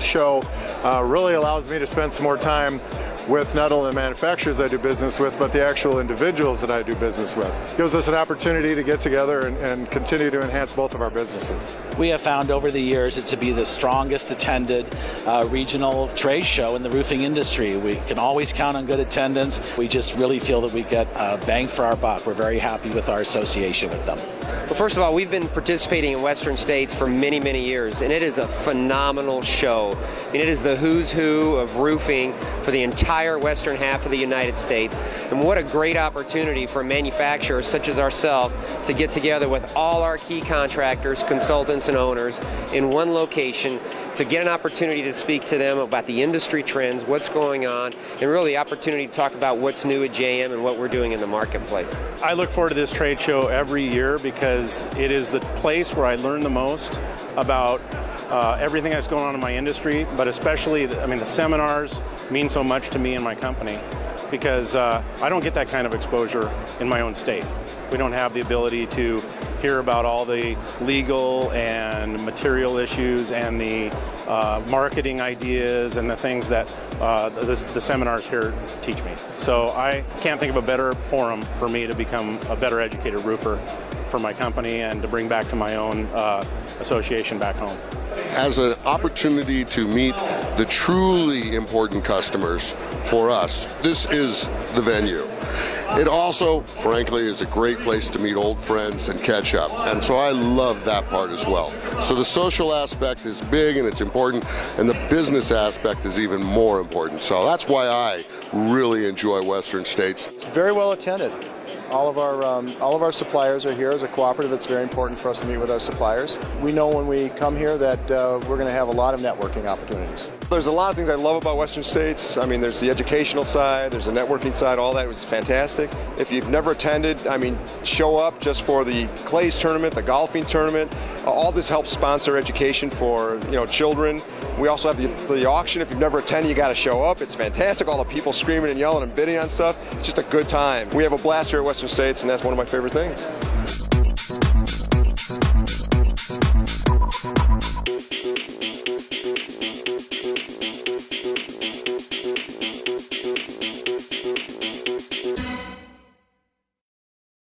This show uh, really allows me to spend some more time with not only the manufacturers I do business with, but the actual individuals that I do business with. It Gives us an opportunity to get together and, and continue to enhance both of our businesses. We have found over the years it to be the strongest attended uh, regional trade show in the roofing industry. We can always count on good attendance. We just really feel that we get uh, bang for our buck. We're very happy with our association with them. Well, first of all, we've been participating in Western States for many, many years, and it is a phenomenal show. I mean, it is the who's who of roofing for the entire western half of the United States. And what a great opportunity for manufacturers such as ourselves to get together with all our key contractors, consultants, and owners in one location to get an opportunity to speak to them about the industry trends, what's going on, and really the opportunity to talk about what's new at JM and what we're doing in the marketplace. I look forward to this trade show every year because it is the place where I learn the most about uh, everything that's going on in my industry, but especially, I mean, the seminars mean so much to me and my company because uh, I don't get that kind of exposure in my own state. We don't have the ability to hear about all the legal and material issues and the uh, marketing ideas and the things that uh, the, the, seminars here teach me. So I can't think of a better forum for me to become a better educated roofer for my company and to bring back to my own uh, association back home. As an opportunity to meet the truly important customers for us, this is the venue. It also, frankly, is a great place to meet old friends and catch up. And so I love that part as well. So the social aspect is big and it's important, and the business aspect is even more important. So that's why I really enjoy Western States. It's very well attended. All of our um, all of our suppliers are here as a cooperative. It's very important for us to meet with our suppliers. We know when we come here that uh, we're going to have a lot of networking opportunities. There's a lot of things I love about Western States. I mean, there's the educational side, there's the networking side. All that was fantastic. If you've never attended, I mean, show up just for the clays tournament, the golfing tournament. All this helps sponsor education for you know children. We also have the, the auction. If you've never attended, you got to show up. It's fantastic. All the people screaming and yelling and bidding on stuff. It's just a good time. We have a blast here at Western States, and that's one of my favorite things.